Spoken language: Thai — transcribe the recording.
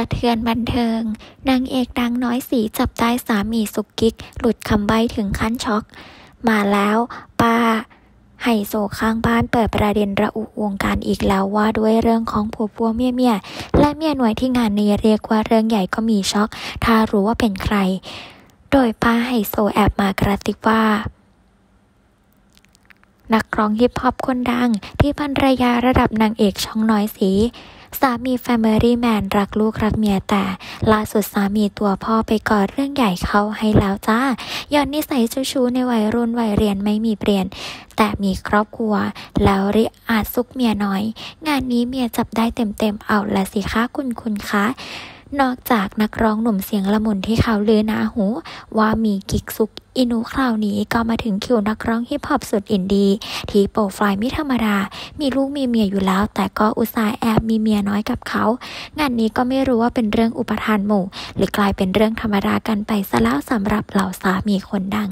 ะเทือนบันเทิง นางเอกดังน้อยสีจับได้สามีสุกกิก หลุดคำใบ้ถึงขั้นช็อก มาแล้วป้าไฮโซข้างบ้านเปิดประเด็นระอุวงการอีกแล้วว่าด้วยเรื่องของผัวปัวเมียเมียและเมียหน่วยที่งานนี้เรียกว่าเรื่องใหญ่ก็มีช็อก ถ้ารู้ว่าเป็นใคร โดยป้าไฮโซแอบมากระติบว่านักร้องฮิปฮอปคนดังที่ภรรยาระดับนางเอกช่องน้อยสี สามี Family Man รักลูกรักเมียแต่ ล่าสุดสามีตัวพ่อไปก่อเรื่องใหญ่เข้าให้แล้วจ้าย้อนนิสัยชู้ๆในวัยรุ่นวัยเรียนไม่มีเปลี่ยน แต่มีครอบครัว แล้วริอาจซุกเมียน้อย งานนี้เมียจับได้เต็มๆเอาละสิคะคุณคุณคะนอกจากนักร้องหนุ่มเสียงละมุนที่เขาลือนาหู ว่ามีกิกซุก อินูคราวนี้ก็มาถึงคิวนักร้องฮิปฮอปสุดอินดีที่โปรไฟล์ไม่ธรรมดา มีลูกมีเมียอยู่แล้ว แต่ก็อุตส่าห์แอบมีเมียน้อยกับเขา งานนี้ก็ไม่รู้ว่าเป็นเรื่องอุปทานหมู่ หรือกลายเป็นเรื่องธรรมดากันไปซะแล้วสำหรับเหล่าสามีคนดัง